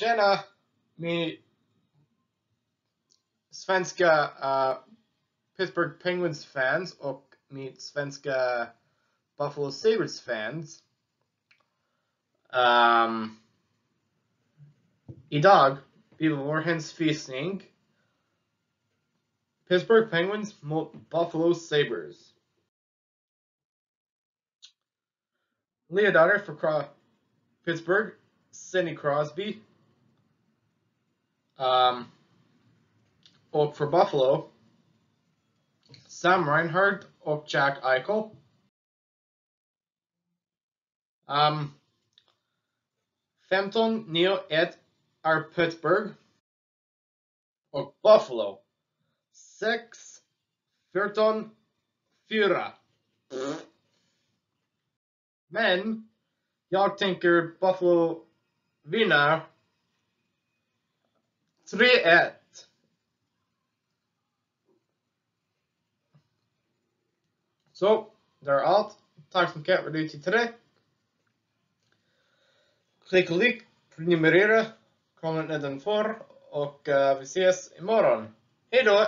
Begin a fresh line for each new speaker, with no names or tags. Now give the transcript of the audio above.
Tjena mi svenska uh, Pittsburgh Penguins fans och mitt svenska Buffalo Sabres fans. Um, idag blir vår hensvisning Pittsburgh Penguins mot Buffalo Sabres. Leah Ledare för Pittsburgh, Sidney Crosby. Um, för Buffalo, Sam Reinhart och Jack Eichel. Um, 15-9-1 är Pittsburgh. Och Buffalo, 6-14-4. Men jag tänker Buffalo vinner 3-1. Så, det är allt. Tack så mycket för att du tittade. Klicka lik, prenumerera, kommentera nedanför och uh, vi ses imorgon. Hej då!